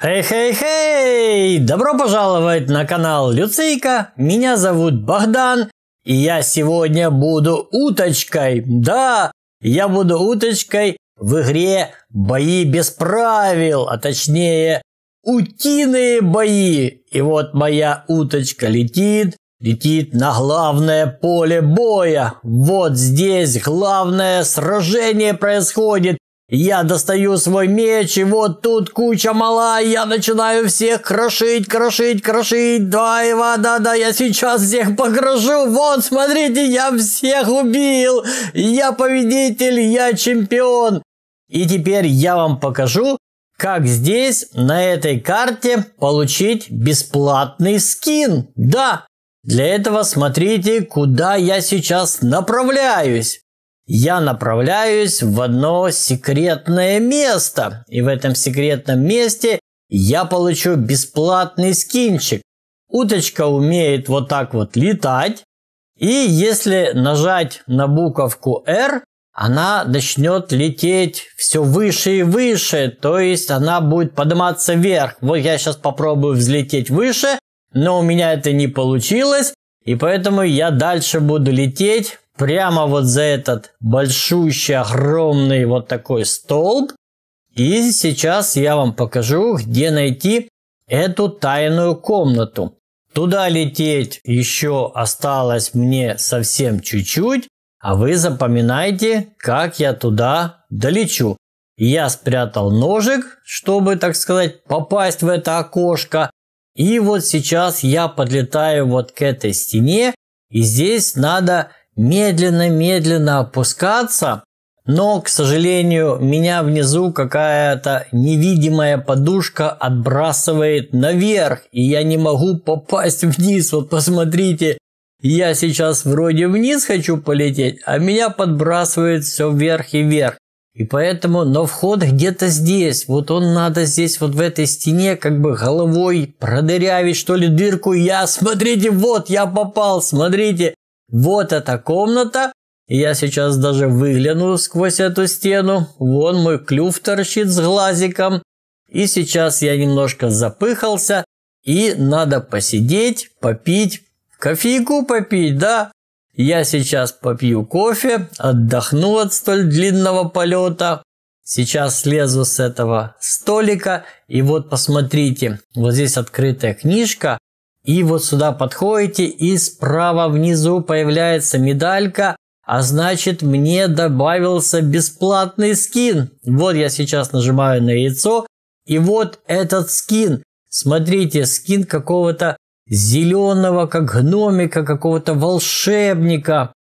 Хей-хей-хей! Добро пожаловать на канал Люцейка. Меня зовут Богдан, и я сегодня буду уточкой. Да, я буду уточкой в игре «Бои без правил», а точнее «Утиные бои». И вот моя уточка летит, летит на главное поле боя. Вот здесь главное сражение происходит. Я достаю свой меч, и вот тут куча мала, и я начинаю всех крошить, крошить, крошить. Да, Ива, да, да, я сейчас всех покрошу. Вот, смотрите, я всех убил. Я победитель, я чемпион. И теперь я вам покажу, как здесь, на этой карте, получить бесплатный скин. Да, для этого смотрите, куда я сейчас направляюсь я направляюсь в одно секретное место. И в этом секретном месте я получу бесплатный скинчик. Уточка умеет вот так вот летать. И если нажать на буковку R, она начнет лететь все выше и выше. То есть она будет подниматься вверх. Вот я сейчас попробую взлететь выше, но у меня это не получилось. И поэтому я дальше буду лететь прямо вот за этот большущий, огромный вот такой столб. И сейчас я вам покажу, где найти эту тайную комнату. Туда лететь еще осталось мне совсем чуть-чуть, а вы запоминайте, как я туда долечу. Я спрятал ножик, чтобы, так сказать, попасть в это окошко. И вот сейчас я подлетаю вот к этой стене, и здесь надо медленно-медленно опускаться, но, к сожалению, меня внизу какая-то невидимая подушка отбрасывает наверх, и я не могу попасть вниз. Вот посмотрите, я сейчас вроде вниз хочу полететь, а меня подбрасывает все вверх и вверх. И поэтому, но вход где-то здесь. Вот он надо здесь, вот в этой стене, как бы головой продырявить, что ли, дырку. Я, смотрите, вот я попал, смотрите. Вот эта комната. Я сейчас даже выгляну сквозь эту стену. Вон мой клюв торчит с глазиком. И сейчас я немножко запыхался. И надо посидеть, попить, кофейку попить, да? Я сейчас попью кофе, отдохну от столь длинного полета. Сейчас слезу с этого столика. И вот посмотрите, вот здесь открытая книжка. И вот сюда подходите, и справа внизу появляется медалька, а значит мне добавился бесплатный скин. Вот я сейчас нажимаю на яйцо, и вот этот скин. Смотрите, скин какого-то зеленого, как гномика, какого-то волшебника.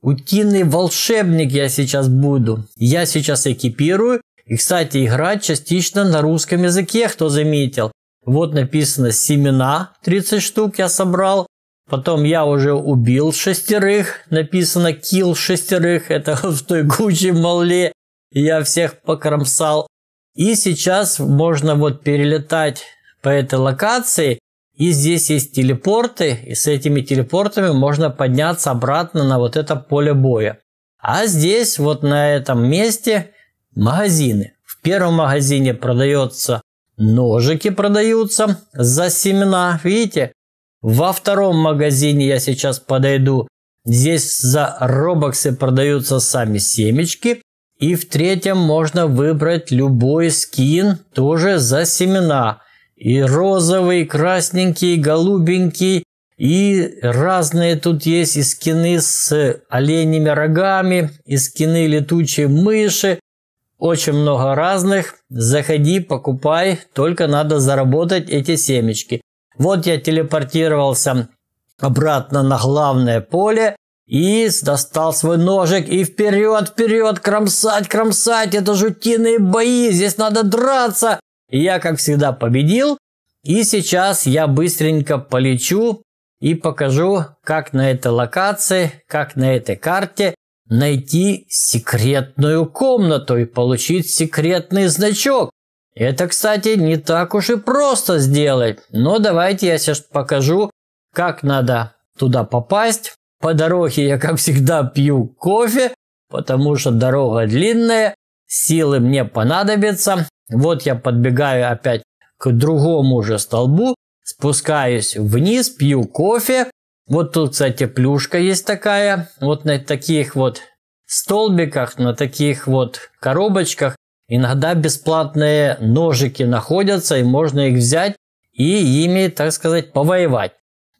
Утиный волшебник я сейчас буду. Я сейчас экипирую. И, кстати, играть частично на русском языке, кто заметил. Вот написано семена, 30 штук я собрал. Потом я уже убил шестерых, написано kill шестерых, это в той куче мале. Я всех покромсал. И сейчас можно вот перелетать по этой локации. И здесь есть телепорты, и с этими телепортами можно подняться обратно на вот это поле боя. А здесь вот на этом месте магазины. В первом магазине продается Ножики продаются за семена, видите? Во втором магазине я сейчас подойду. Здесь за робоксы продаются сами семечки. И в третьем можно выбрать любой скин тоже за семена. И розовый, и красненький, и голубенький. И разные тут есть и скины с оленями рогами, и скины летучей мыши, очень много разных. Заходи, покупай, только надо заработать эти семечки. Вот я телепортировался обратно на главное поле и достал свой ножик и вперед, вперед, кромсать, кромсать. Это жутиные бои, здесь надо драться. И я, как всегда, победил. И сейчас я быстренько полечу и покажу, как на этой локации, как на этой карте найти секретную комнату и получить секретный значок. Это, кстати, не так уж и просто сделать. Но давайте я сейчас покажу, как надо туда попасть. По дороге я, как всегда, пью кофе, потому что дорога длинная, силы мне понадобятся. Вот я подбегаю опять к другому же столбу, спускаюсь вниз, пью кофе. Вот тут, кстати, плюшка есть такая. Вот на таких вот столбиках, на таких вот коробочках иногда бесплатные ножики находятся, и можно их взять и ими, так сказать, повоевать.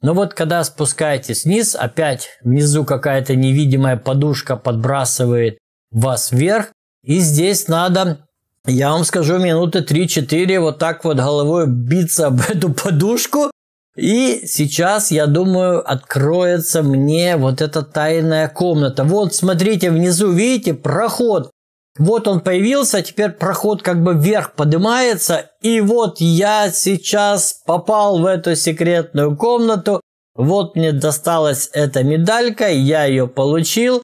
Но вот когда спускаетесь вниз, опять внизу какая-то невидимая подушка подбрасывает вас вверх, и здесь надо, я вам скажу, минуты 3-4 вот так вот головой биться об эту подушку, и сейчас, я думаю, откроется мне вот эта тайная комната. Вот, смотрите, внизу, видите, проход. Вот он появился, теперь проход как бы вверх поднимается, и вот я сейчас попал в эту секретную комнату. Вот мне досталась эта медалька, я ее получил.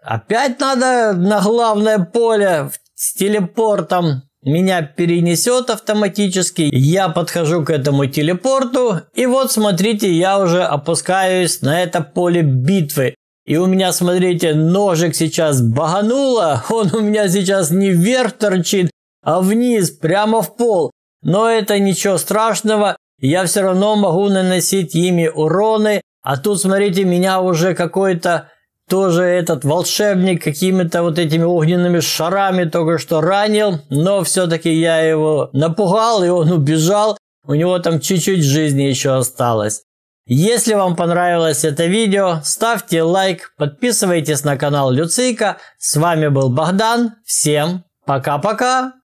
Опять надо на главное поле с телепортом меня перенесет автоматически. Я подхожу к этому телепорту. И вот смотрите, я уже опускаюсь на это поле битвы. И у меня, смотрите, ножик сейчас багануло. Он у меня сейчас не вверх торчит, а вниз, прямо в пол. Но это ничего страшного. Я все равно могу наносить ими уроны. А тут, смотрите, меня уже какой-то тоже этот волшебник какими-то вот этими огненными шарами только что ранил, но все-таки я его напугал, и он убежал. У него там чуть-чуть жизни еще осталось. Если вам понравилось это видео, ставьте лайк, подписывайтесь на канал Люцийка. С вами был Богдан. Всем пока-пока!